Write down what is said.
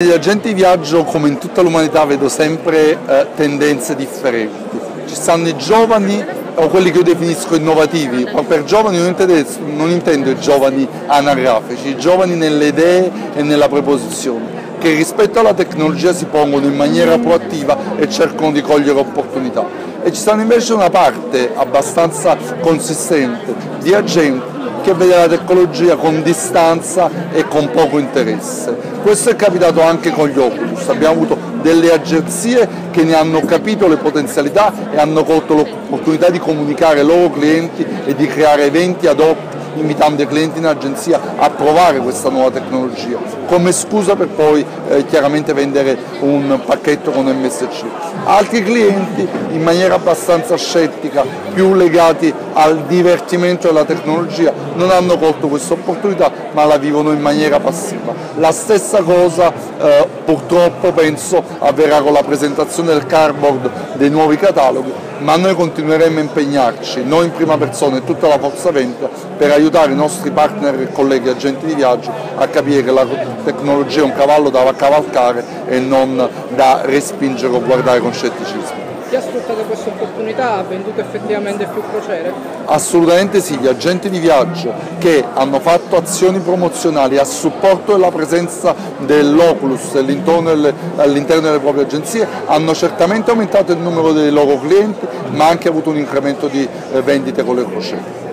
Negli agenti viaggio, come in tutta l'umanità, vedo sempre eh, tendenze differenti. Ci stanno i giovani o quelli che io definisco innovativi, ma per giovani non intendo, non intendo i giovani anagrafici, i giovani nelle idee e nella preposizione che rispetto alla tecnologia si pongono in maniera proattiva e cercano di cogliere opportunità. E ci stanno invece una parte abbastanza consistente di agenti che vede la tecnologia con distanza e con poco interesse. Questo è capitato anche con gli Oculus, abbiamo avuto delle agenzie che ne hanno capito le potenzialità e hanno colto l'opportunità di comunicare ai loro clienti e di creare eventi ad hoc invitando i clienti in agenzia a provare questa nuova tecnologia, come scusa per poi eh, chiaramente vendere un pacchetto con MSC. Altri clienti in maniera abbastanza scettica, più legati al divertimento della tecnologia, non hanno colto questa opportunità ma la vivono in maniera passiva. La stessa cosa eh, purtroppo penso avverrà con la presentazione del cardboard dei nuovi cataloghi, ma noi continueremo a impegnarci, noi in prima persona e tutta la forza vendita, per aiutare i nostri partner e colleghi agenti di viaggio a capire che la tecnologia è un cavallo da cavalcare e non da respingere o guardare con scetticismo. Chi ha sfruttato questa opportunità ha venduto effettivamente più crociere? Assolutamente sì, gli agenti di viaggio che hanno fatto azioni promozionali a supporto della presenza dell'Oculus all'interno delle, all'interno delle proprie agenzie hanno certamente aumentato il numero dei loro clienti ma anche avuto un incremento di eh, vendite con le crociere.